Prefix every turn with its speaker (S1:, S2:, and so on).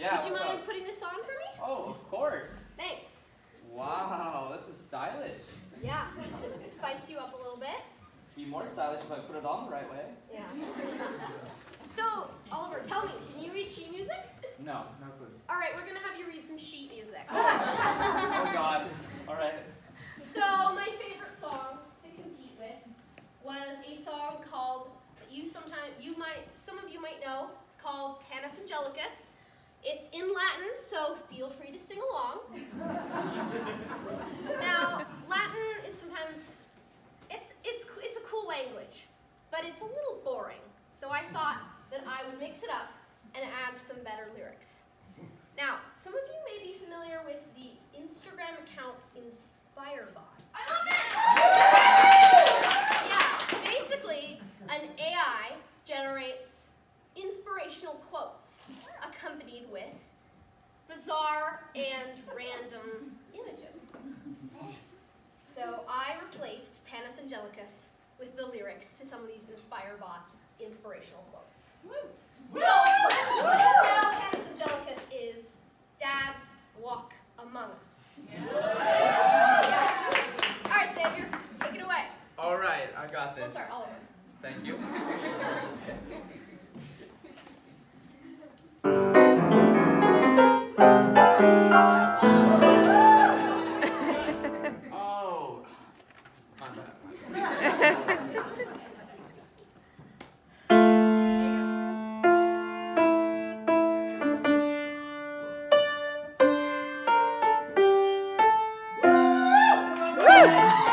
S1: Yeah, Would you mind up?
S2: putting this on for me?
S1: Oh, of course.
S2: Thanks.
S1: Wow, this is stylish.
S2: Yeah, just spice you up a little bit.
S1: Be more stylish if I put it on the right way.
S2: Yeah. So, Oliver, tell me, can you read sheet music?
S1: No, no clue.
S2: All right, we're gonna have you read some sheet music. Oh
S1: God. All right.
S2: So, my favorite song to compete with was a song called that you sometimes you might some of you might know. It's called Panis Angelicus. It's in Latin, so feel free to sing along. now, Latin is sometimes it's it's it's a cool language, but it's a little boring. So I thought that I would mix it up and add some better lyrics. Now, some of you may be familiar with the Instagram account InspiroBot. I love and random images. So I replaced Panis Angelicus with the lyrics to some of these InspiroBot inspirational quotes. Woo. So, now Panis Angelicus is, Dads, walk among us. Yeah. Yeah. All right, Xavier, take it away.
S1: All right, I got oh, this. Oh, sorry,
S2: Oliver.
S1: Thank you.
S2: Woo!